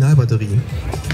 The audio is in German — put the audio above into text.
Originalbatterie